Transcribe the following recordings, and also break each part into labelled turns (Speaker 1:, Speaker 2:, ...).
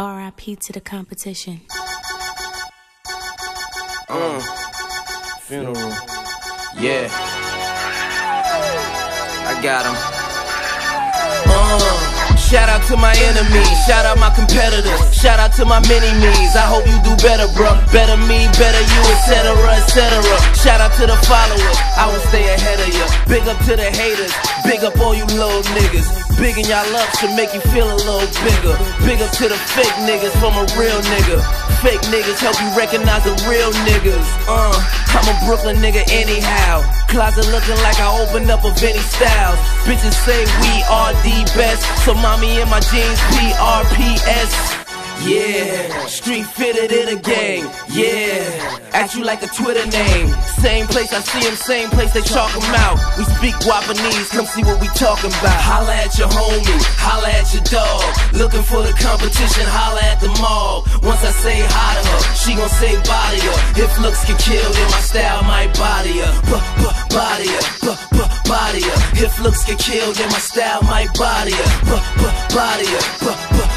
Speaker 1: RIP to the competition.
Speaker 2: Uh, funeral. Yeah. I got him. Uh. Shout out to my enemies, shout out my competitors, shout out to my mini me's. I hope you do better, bro. Better me, better you, etc., etc. Shout out to the followers, I will stay ahead of you. Big up to the haters, big up all you little niggas. Bigging y'all up should make you feel a little bigger. Big up to the fake niggas from a real nigga. Fake niggas help you recognize the real niggas. Uh, I'm a Brooklyn nigga anyhow. Closet looking like I opened up a Vinny Styles. Bitches say we are the best, so mommy in my jeans, PRPS. Yeah, street fitted in a gang. Yeah, act you like a Twitter name. Same place I see him, same place they chalk him out. We speak Guapanese, come see what we talking about. Holla at your homie, holla at your dog. Looking for the competition, holla at the mall. Once I say hi to her, she gon' say body her. If looks get killed, then my style might body her. Body her, body her. If looks get killed, then my style might body her. B -b body her,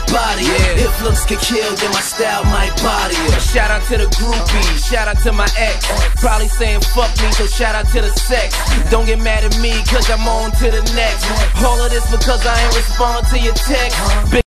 Speaker 2: body her. Yeah. If looks get killed, then my style might body her. Shout out to the groupies, shout out to my ex. Probably saying fuck me, so shout out to the sex. Don't get mad at me, cause I'm on to the next. All of this because I ain't respond to your text.